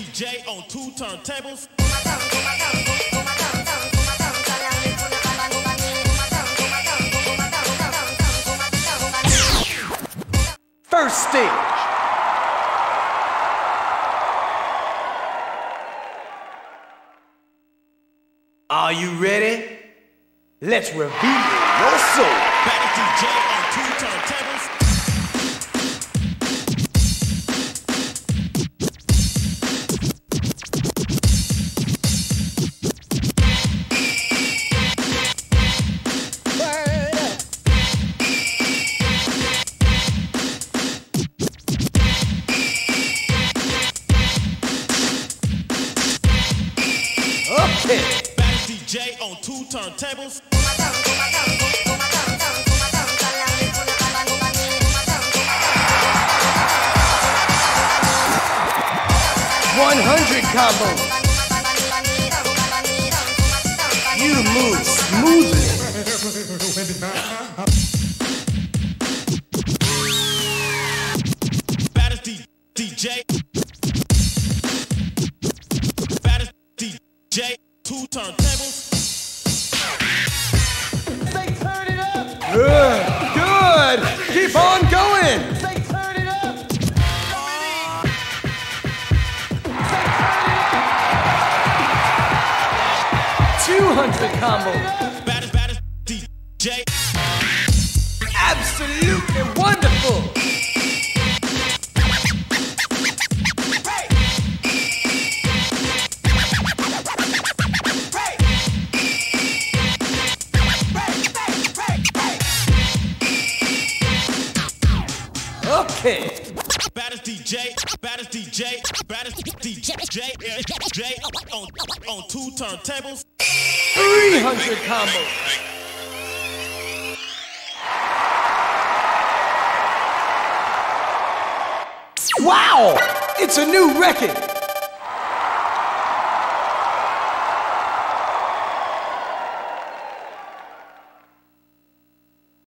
DJ on two turntables. First stage. Are you ready? Let's reveal your soul. Baddest DJ on two turntables. Okay. Baddest DJ on two turntables. One hundred combo. You move smoothly. Baddest D- DJ two turntables. Good. Good. Keep on going. Two hundred combo. Baddest baddest DJ. Absolutely Okay. Baddest DJ, baddest DJ, baddest DJ, DJ on, on two turntables. 300 combos. Wow! It's a new record.